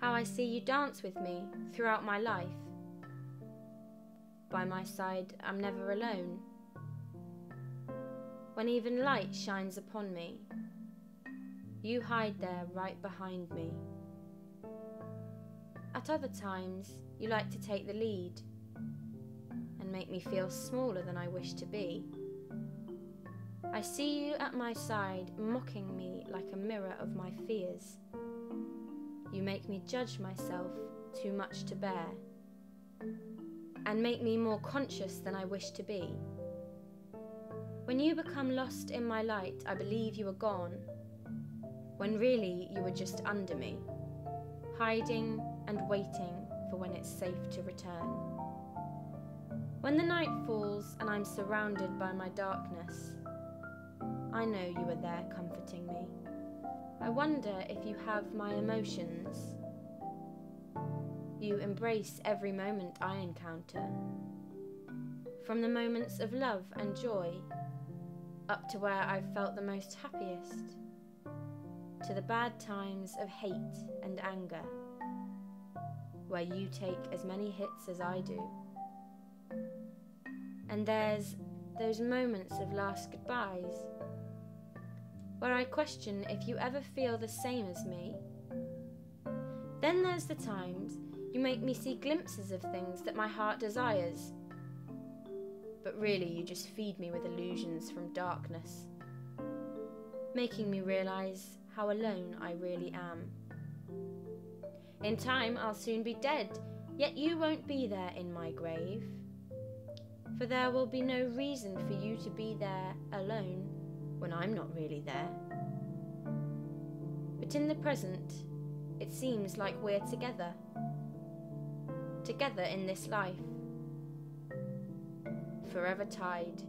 how I see you dance with me throughout my life. By my side, I'm never alone. When even light shines upon me, you hide there right behind me. At other times, you like to take the lead and make me feel smaller than I wish to be. I see you at my side, mocking me like a mirror of my fears. You make me judge myself too much to bear, and make me more conscious than I wish to be. When you become lost in my light, I believe you are gone, when really you were just under me, hiding and waiting for when it's safe to return. When the night falls and I'm surrounded by my darkness, I know you are there comforting me. I wonder if you have my emotions. You embrace every moment I encounter. From the moments of love and joy, up to where I've felt the most happiest, to the bad times of hate and anger, where you take as many hits as I do. And there's those moments of last goodbyes where I question if you ever feel the same as me. Then there's the times you make me see glimpses of things that my heart desires. But really, you just feed me with illusions from darkness, making me realize how alone I really am. In time, I'll soon be dead, yet you won't be there in my grave. For there will be no reason for you to be there alone when I'm not really there. But in the present, it seems like we're together. Together in this life. Forever tied